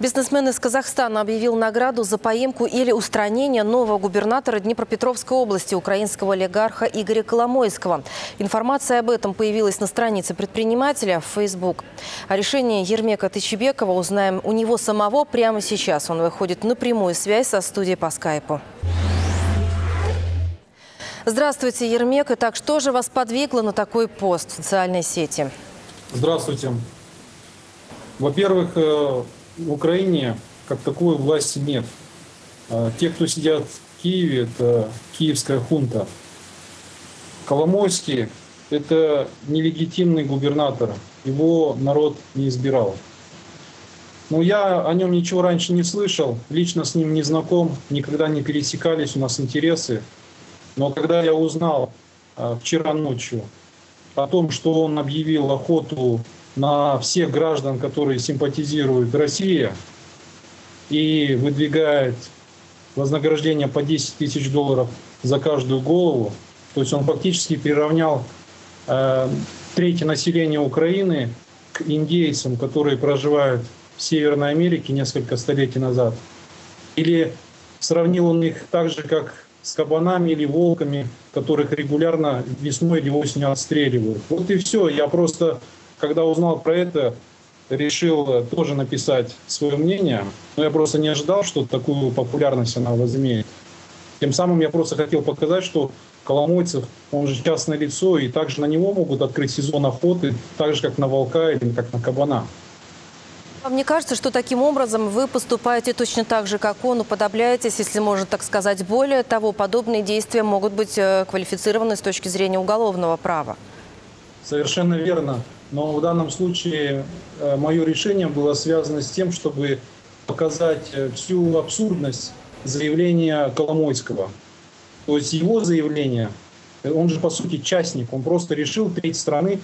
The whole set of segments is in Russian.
Бизнесмен из Казахстана объявил награду за поимку или устранение нового губернатора Днепропетровской области, украинского олигарха Игоря Коломойского. Информация об этом появилась на странице предпринимателя в Facebook. О решении Ермека Тычебекова узнаем у него самого прямо сейчас. Он выходит на прямую связь со студией по скайпу. Здравствуйте, Ермек. Итак, что же вас подвигло на такой пост в социальной сети? Здравствуйте. Во-первых, э, в Украине как таковой власти нет. Э, Те, кто сидят в Киеве, это киевская хунта. Коломойский – это нелегитимный губернатор. Его народ не избирал. Но я о нем ничего раньше не слышал, лично с ним не знаком, никогда не пересекались у нас интересы. Но когда я узнал э, вчера ночью о том, что он объявил охоту на всех граждан, которые симпатизируют России, и выдвигает вознаграждение по 10 тысяч долларов за каждую голову, то есть он фактически приравнял э, третье население Украины к индейцам, которые проживают в Северной Америке несколько столетий назад. Или сравнил он их так же, как с кабанами или волками, которых регулярно весной или осенью отстреливают. Вот и все. Я просто, когда узнал про это, решил тоже написать свое мнение. Но я просто не ожидал, что такую популярность она возымеет. Тем самым я просто хотел показать, что Коломойцев, он же частное лицо, и также на него могут открыть сезон охоты, так же, как на волка или как на кабана. Вам не кажется, что таким образом вы поступаете точно так же, как он, уподобляетесь, если можно так сказать. Более того, подобные действия могут быть э, квалифицированы с точки зрения уголовного права. Совершенно верно. Но в данном случае э, мое решение было связано с тем, чтобы показать э, всю абсурдность заявления Коломойского. То есть его заявление, э, он же по сути частник, он просто решил треть страны,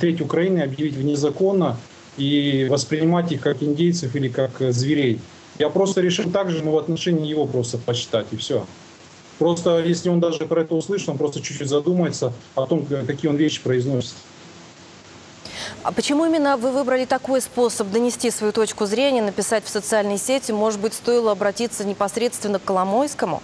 треть Украины объявить вне закона и воспринимать их как индейцев или как зверей. Я просто решил так же, но в отношении его просто посчитать, и все. Просто если он даже про это услышит, он просто чуть-чуть задумается о том, какие он вещи произносит. А почему именно вы выбрали такой способ донести свою точку зрения, написать в социальной сети? Может быть, стоило обратиться непосредственно к Коломойскому?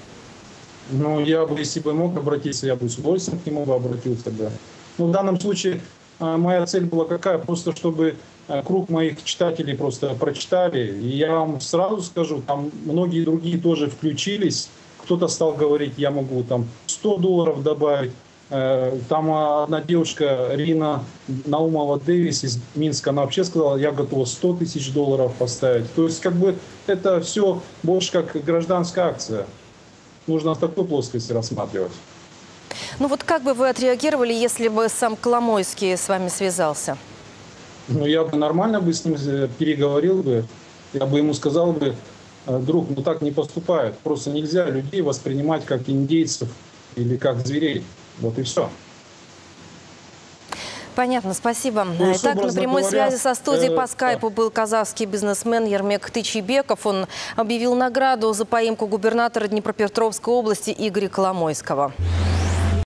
Ну, я бы, если бы мог обратиться, я бы с удовольствием к нему бы обратился, да. Но в данном случае а, моя цель была какая? Просто чтобы а, круг моих читателей просто прочитали. И я вам сразу скажу, там многие другие тоже включились. Кто-то стал говорить, я могу там 100 долларов добавить. Э, Там одна девушка, Рина Наумова Дэвис из Минска, она вообще сказала, я готова 100 тысяч долларов поставить. То есть как бы это все больше как гражданская акция. Нужно в такой плоскости рассматривать. Ну вот как бы вы отреагировали, если бы сам Коломойский с вами связался? Ну, я бы нормально бы с ним э, переговорил бы. Я бы ему сказал бы, «Э, друг, ну так не поступают. Просто нельзя людей воспринимать как индейцев или как зверей. Вот и все. Понятно, спасибо. Ну, Итак, на прямой говоря, связи со студией э, по скайпу был казахский бизнесмен Ермек Тычебеков. Он объявил награду за поимку губернатора Днепропетровской области Игоря Коломойского.